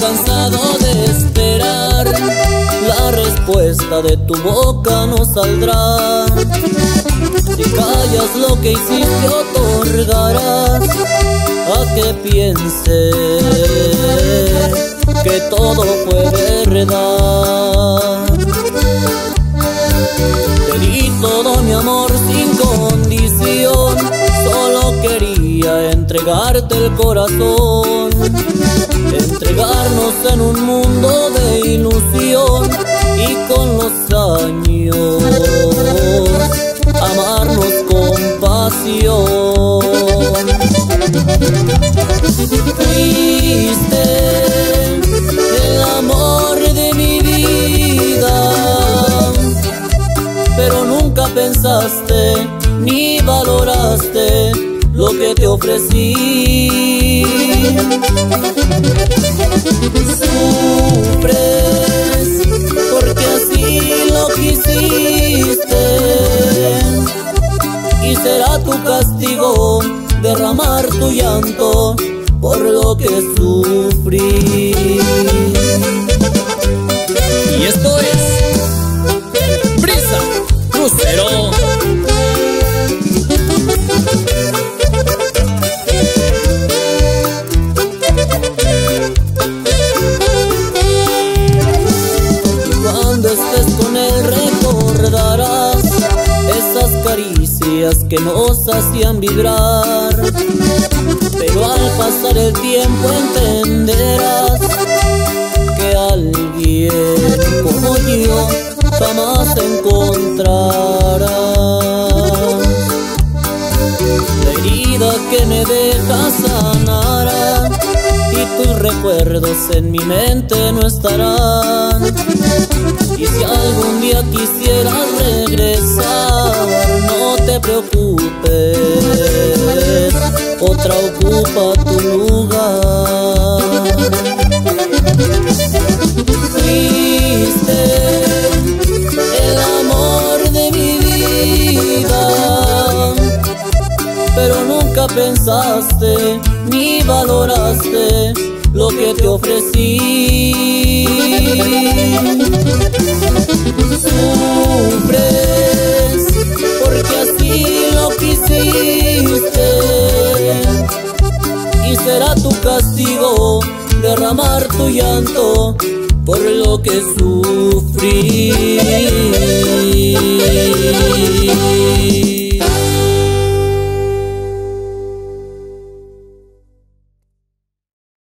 cansado de esperar. La respuesta de tu boca no saldrá. Si callas lo que hiciste, otorgarás a que piense que todo fue verdad. Te di todo mi amor sin condición, solo quería entregarte el corazón en un mundo de ilusión y con los años amarnos con pasión. Fuiste el amor de mi vida, pero nunca pensaste ni valoraste lo que te ofrecí. Sufres porque así lo quisiste y será tu castigo derramar tu llanto por lo que sufrí. Y esto es Brisa Crucero. Que nos hacían vibrar. Pero al pasar el tiempo entenderás que alguien como yo jamás encontrarás. La herida que me deja sanará y tus recuerdos en mi mente no estarán. Y si algún día quisieras regresar, otra ocupa tu lugar. Fuiste el amor de mi vida, pero nunca pensaste ni valoraste lo que te ofrecí. castigo derramar tu llanto por lo que sufrí.